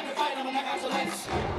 time to fight, I'm an axe, so let's